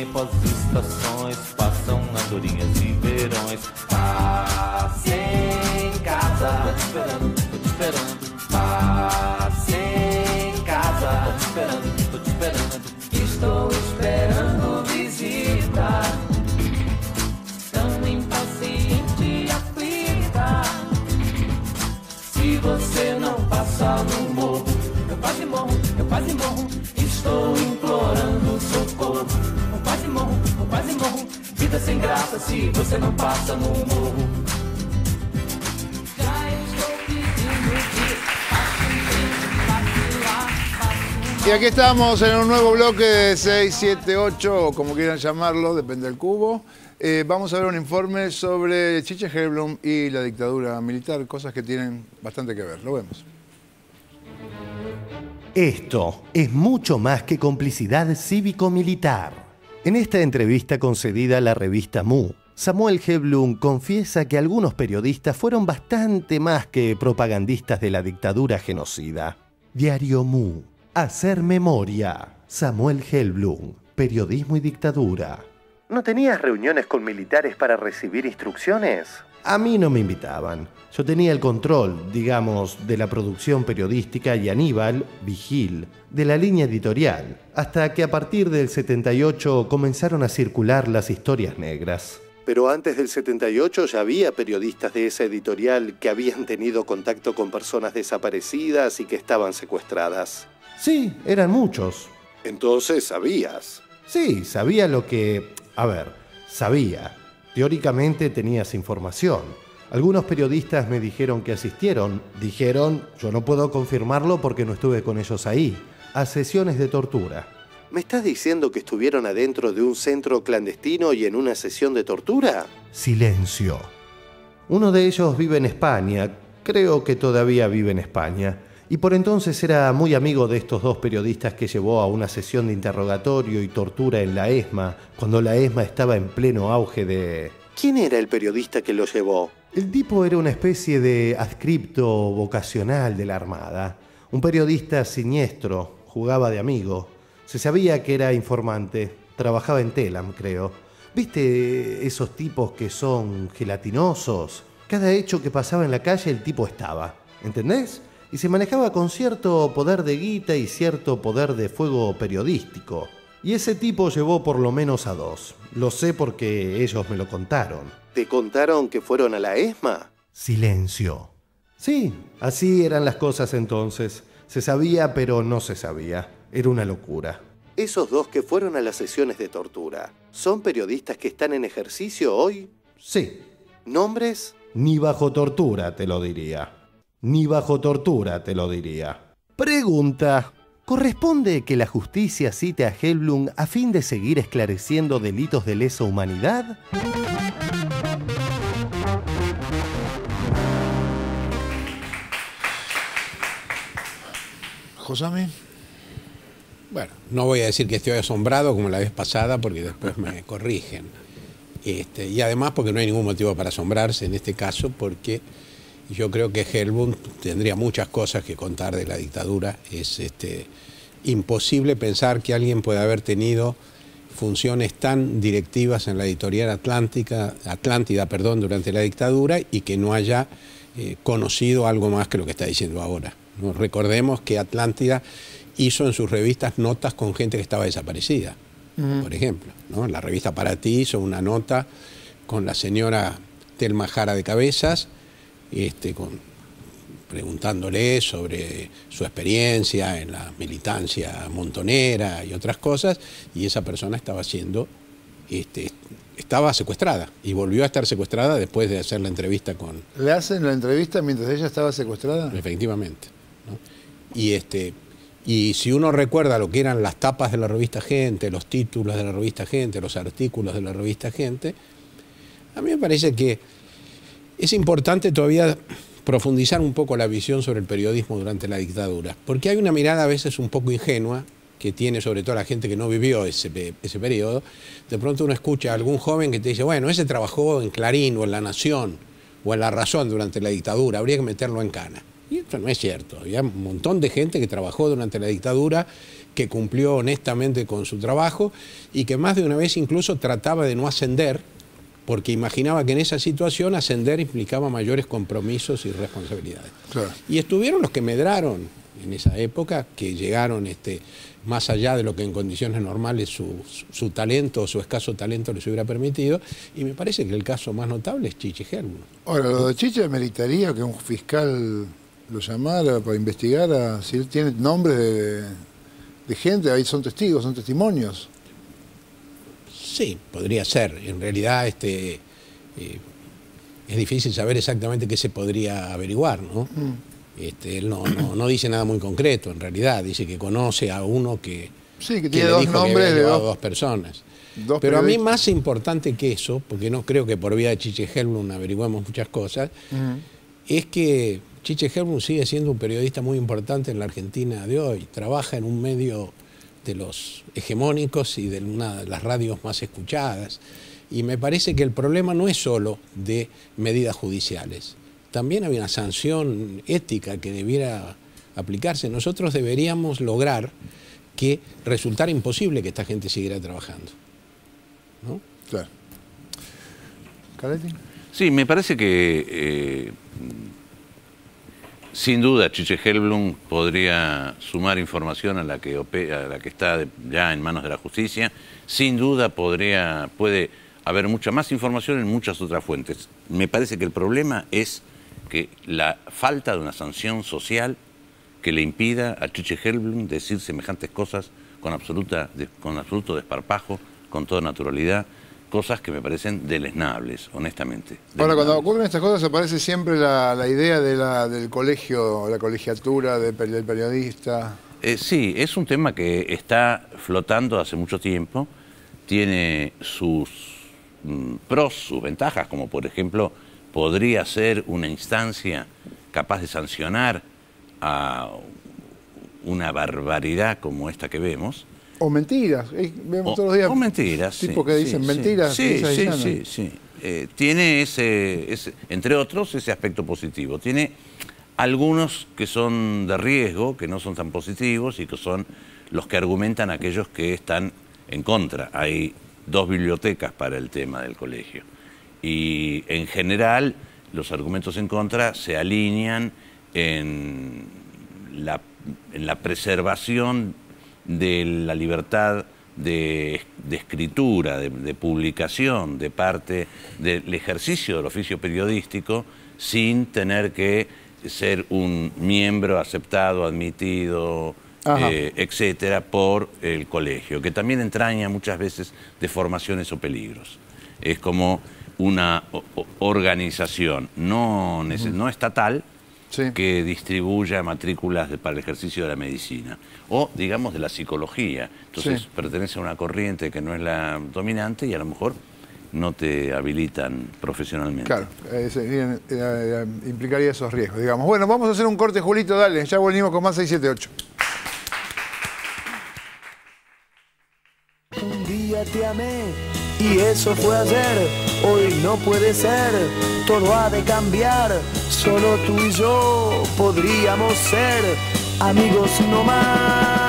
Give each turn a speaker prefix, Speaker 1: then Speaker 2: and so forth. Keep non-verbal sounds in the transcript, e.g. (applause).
Speaker 1: tempo as estações passam andorinhas e verões. Passe em casa, esperando, se você não passa no morro.
Speaker 2: Y aquí estamos en un nuevo bloque de 6, 7, 8, o como quieran llamarlo, depende del cubo. Eh, vamos a ver un informe sobre Chiche Helblum y la dictadura militar, cosas que tienen bastante que ver. Lo vemos.
Speaker 3: Esto es mucho más que complicidad cívico-militar. En esta entrevista concedida a la revista Mu, Samuel Heblum confiesa que algunos periodistas fueron bastante más que propagandistas de la dictadura genocida. Diario Mu. Hacer memoria. Samuel Helblum. Periodismo y dictadura. ¿No tenías reuniones con militares para recibir instrucciones? A mí no me invitaban. Yo tenía el control, digamos, de la producción periodística y Aníbal, Vigil, de la línea editorial, hasta que a partir del 78 comenzaron a circular las historias negras. Pero antes del 78 ya había periodistas de esa editorial que habían tenido contacto con personas desaparecidas y que estaban secuestradas. Sí, eran muchos. Entonces sabías. Sí, sabía lo que... A ver, sabía. Teóricamente tenías información. Algunos periodistas me dijeron que asistieron. Dijeron, yo no puedo confirmarlo porque no estuve con ellos ahí, a sesiones de tortura. ¿Me estás diciendo que estuvieron adentro de un centro clandestino y en una sesión de tortura? Silencio. Uno de ellos vive en España, creo que todavía vive en España, y por entonces era muy amigo de estos dos periodistas que llevó a una sesión de interrogatorio y tortura en la ESMA, cuando la ESMA estaba en pleno auge de... ¿Quién era el periodista que lo llevó? El tipo era una especie de adscripto vocacional de la Armada, un periodista siniestro, jugaba de amigo, se sabía que era informante, trabajaba en Telam, creo. ¿Viste esos tipos que son gelatinosos? Cada hecho que pasaba en la calle el tipo estaba, ¿entendés? Y se manejaba con cierto poder de guita y cierto poder de fuego periodístico. Y ese tipo llevó por lo menos a dos. Lo sé porque ellos me lo contaron. ¿Te contaron que fueron a la ESMA? Silencio. Sí, así eran las cosas entonces. Se sabía, pero no se sabía. Era una locura. Esos dos que fueron a las sesiones de tortura, ¿son periodistas que están en ejercicio hoy? Sí. ¿Nombres? Ni bajo tortura, te lo diría. Ni bajo tortura, te lo diría. Pregunta. ¿Corresponde que la justicia cite a Helblum a fin de seguir esclareciendo delitos de lesa humanidad?
Speaker 2: Josami.
Speaker 4: Bueno, no voy a decir que estoy asombrado como la vez pasada porque después me (laughs) corrigen. Este, y además porque no hay ningún motivo para asombrarse en este caso porque yo creo que Helbund tendría muchas cosas que contar de la dictadura. Es este, imposible pensar que alguien pueda haber tenido funciones tan directivas en la editorial Atlántica, Atlántida perdón, durante la dictadura y que no haya eh, conocido algo más que lo que está diciendo ahora. ¿no? Recordemos que Atlántida hizo en sus revistas notas con gente que estaba desaparecida, por ejemplo. ¿no? La revista Para Ti hizo una nota con la señora Telma Jara de Cabezas, este, con, preguntándole sobre su experiencia en la militancia montonera y otras cosas, y esa persona estaba siendo, este, estaba secuestrada y volvió a estar secuestrada después de hacer la entrevista con...
Speaker 2: ¿Le hacen la entrevista mientras ella estaba secuestrada?
Speaker 4: Efectivamente. ¿no? Y, este, y si uno recuerda lo que eran las tapas de la revista Gente, los títulos de la revista Gente, los artículos de la revista Gente, a mí me parece que es importante todavía profundizar un poco la visión sobre el periodismo durante la dictadura, porque hay una mirada a veces un poco ingenua que tiene sobre todo la gente que no vivió ese, ese periodo. De pronto uno escucha a algún joven que te dice, bueno, ese trabajó en Clarín o en La Nación o en La Razón durante la dictadura, habría que meterlo en cana. No es cierto. Había un montón de gente que trabajó durante la dictadura que cumplió honestamente con su trabajo y que más de una vez incluso trataba de no ascender, porque imaginaba que en esa situación ascender implicaba mayores compromisos y responsabilidades. Y estuvieron los que medraron en esa época, que llegaron este, más allá de lo que en condiciones normales su, talento o su escaso talento les hubiera permitido, y me parece que el caso más notable es Chiche Germo.
Speaker 2: Ahora, lo de Chiche meritaría que un fiscal lo llamara para investigar a, si él tiene nombres de, gente, ahí son testigos, son testimonios.
Speaker 4: Sí, podría ser. En realidad este, eh, es difícil saber exactamente qué se podría averiguar, ¿no? Mm. Este, él no, no, dice nada muy concreto, en realidad, dice que conoce a uno que,
Speaker 2: sí, que, tiene dos nombres de
Speaker 4: dos, personas. Pero a mí más importante que eso, porque no creo que por vía de Chiche Helblum averiguemos muchas cosas, es que Chiche Helblum sigue siendo un periodista muy importante en la Argentina de hoy. Trabaja en un medio de los hegemónicos y de una de las radios más escuchadas. Y me parece que el problema no es solo de medidas judiciales también había una sanción ética que debiera aplicarse. Nosotros deberíamos lograr que resultara imposible que esta gente siguiera trabajando. ¿no? Claro.
Speaker 5: Sí, me parece que eh, sin duda Chiche Helblum podría sumar información a la que a la que está ya en manos de la justicia. Sin duda podría puede haber mucha más información en muchas otras fuentes. Me parece que el problema es que la falta de una sanción social que le impida a Chiche Helblum decir semejantes cosas con, absoluta, con absoluto desparpajo, con toda naturalidad, cosas que me parecen deleznables, honestamente.
Speaker 2: Ahora, cuando ocurren estas cosas aparece siempre la, idea de la, del colegio, la colegiatura del periodista.
Speaker 5: Eh, sí, es un tema que está flotando hace mucho tiempo, tiene sus mm, pros, sus ventajas, como por ejemplo podría ser una instancia capaz de sancionar a una barbaridad como esta que vemos.
Speaker 2: O mentiras, eh, vemos todos los días.
Speaker 5: O mentiras.
Speaker 2: Tipo que dicen mentiras.
Speaker 5: Sí, sí, sí, sí. Eh, tiene ese, ese, entre otros, ese aspecto positivo. Tiene algunos que son de riesgo, que no son tan positivos y que son los que argumentan aquellos que están en contra. Hay dos bibliotecas para el tema del colegio y en general los argumentos en contra se alinean en la, en la preservación de la libertad de, escritura, de, publicación, de parte del ejercicio del oficio periodístico sin tener que ser un miembro aceptado, admitido, eh, etcétera, por el colegio, que también entraña muchas veces deformaciones o peligros. Es como una organización no, no estatal que distribuya matrículas para el ejercicio de la medicina o, digamos, de la psicología. Entonces pertenece a una corriente que no es la dominante y a lo mejor no te habilitan profesionalmente.
Speaker 2: Claro, eh, eh, implicaría esos riesgos, digamos. Bueno, vamos a hacer un corte, Julito, dale, ya volvimos con más 678.
Speaker 6: Un día te amé y eso fue ayer, hoy no puede ser, todo ha de cambiar, solo tú y yo podríamos ser amigos no más.